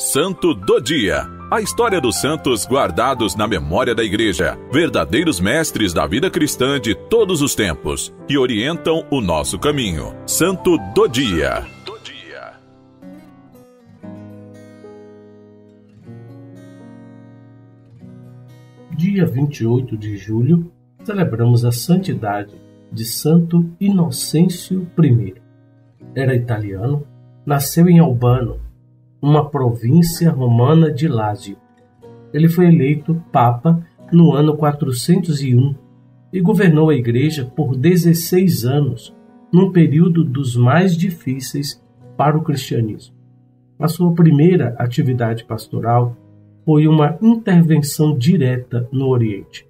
Santo do Dia. A história dos santos guardados na memória da Igreja, verdadeiros mestres da vida cristã de todos os tempos, que orientam o nosso caminho. Santo do Dia. Dia 28 de julho, celebramos a santidade de Santo Inocêncio I. Era italiano, nasceu em Albano, uma província romana de Lásio. Ele foi eleito Papa no ano 401 e governou a Igreja por 16 anos, num período dos mais difíceis para o cristianismo. A sua primeira atividade pastoral foi uma intervenção direta no Oriente,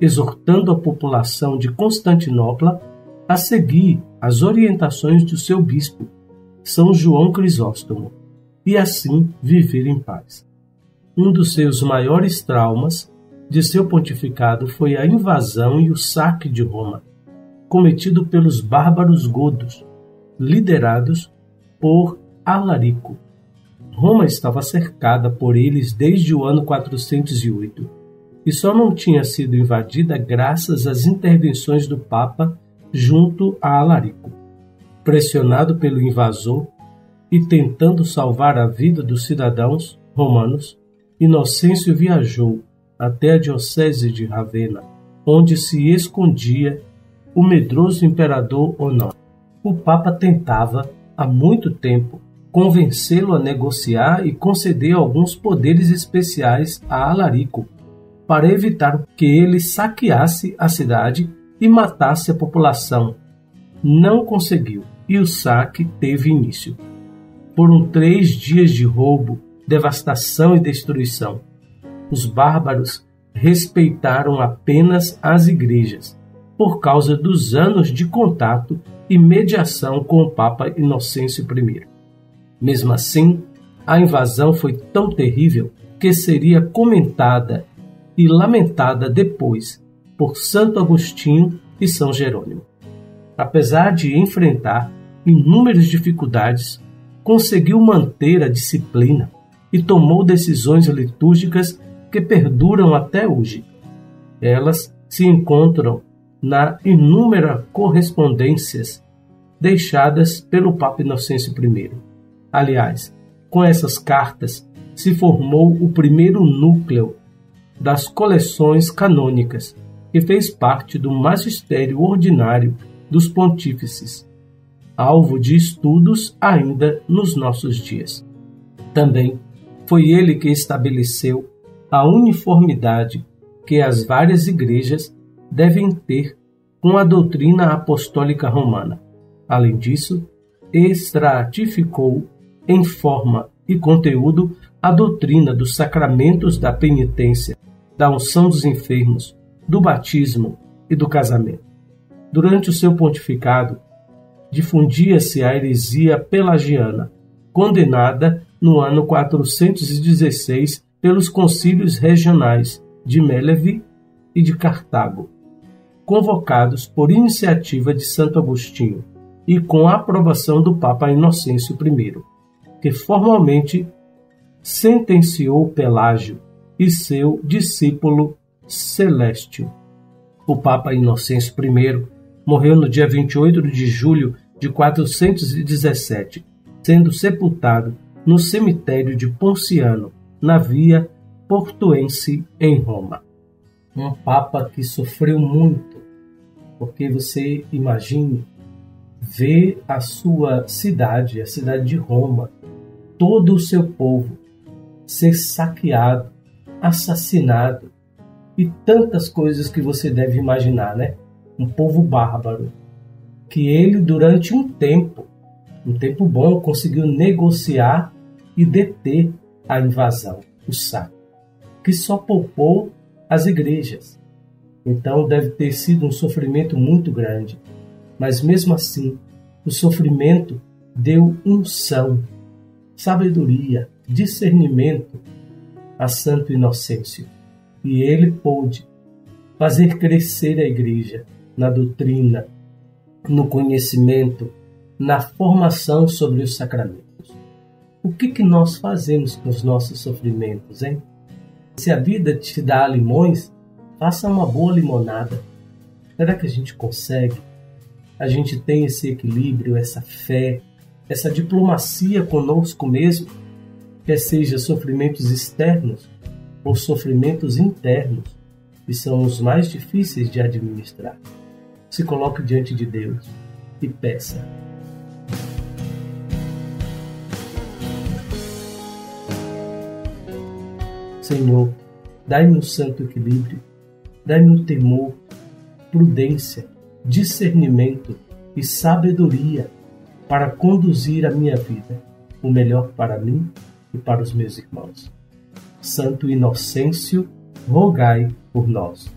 exortando a população de Constantinopla a seguir as orientações do seu bispo, São João Crisóstomo e assim viver em paz. Um dos seus maiores traumas de seu pontificado foi a invasão e o saque de Roma, cometido pelos bárbaros godos, liderados por Alarico. Roma estava cercada por eles desde o ano 408 e só não tinha sido invadida graças às intervenções do Papa junto a Alarico. Pressionado pelo invasor, e tentando salvar a vida dos cidadãos romanos, Inocêncio viajou até a diocese de Ravenna, onde se escondia o medroso imperador Honório. O Papa tentava, há muito tempo, convencê-lo a negociar e conceder alguns poderes especiais a Alarico, para evitar que ele saqueasse a cidade e matasse a população. Não conseguiu e o saque teve início. Foram três dias de roubo, devastação e destruição. Os bárbaros respeitaram apenas as igrejas, por causa dos anos de contato e mediação com o Papa Inocêncio I. Mesmo assim, a invasão foi tão terrível que seria comentada e lamentada depois por Santo Agostinho e São Jerônimo. Apesar de enfrentar inúmeras dificuldades, conseguiu manter a disciplina e tomou decisões litúrgicas que perduram até hoje. Elas se encontram na inúmeras correspondências deixadas pelo Papa Inocêncio I. Aliás, com essas cartas se formou o primeiro núcleo das coleções canônicas, que fez parte do magistério ordinário dos pontífices alvo de estudos ainda nos nossos dias. Também foi ele que estabeleceu a uniformidade que as várias igrejas devem ter com a doutrina apostólica romana. Além disso, estratificou em forma e conteúdo a doutrina dos sacramentos da penitência, da unção dos enfermos, do batismo e do casamento. Durante o seu pontificado, difundia-se a heresia pelagiana, condenada no ano 416 pelos concílios regionais de Méleve e de Cartago, convocados por iniciativa de Santo Agostinho e com a aprovação do Papa Inocêncio I, que formalmente sentenciou Pelágio e seu discípulo Celestio. O Papa Inocêncio I morreu no dia 28 de julho de 417, sendo sepultado no cemitério de Ponciano, na via Portuense, em Roma. Um papa que sofreu muito, porque você imagine ver a sua cidade, a cidade de Roma, todo o seu povo ser saqueado, assassinado e tantas coisas que você deve imaginar, né? um povo bárbaro, que ele, durante um tempo, um tempo bom, conseguiu negociar e deter a invasão, o saco, que só poupou as igrejas. Então deve ter sido um sofrimento muito grande. Mas mesmo assim, o sofrimento deu unção, sabedoria, discernimento a Santo Inocêncio. E ele pôde fazer crescer a igreja na doutrina, no conhecimento, na formação sobre os sacramentos. O que, que nós fazemos com os nossos sofrimentos, hein? Se a vida te dá limões, faça uma boa limonada. Será que a gente consegue? A gente tem esse equilíbrio, essa fé, essa diplomacia conosco mesmo, quer seja sofrimentos externos ou sofrimentos internos, que são os mais difíceis de administrar. Se coloque diante de Deus e peça. Senhor, dai-me um santo equilíbrio, dai-me um temor, prudência, discernimento e sabedoria para conduzir a minha vida o melhor para mim e para os meus irmãos. Santo Inocêncio, rogai por nós.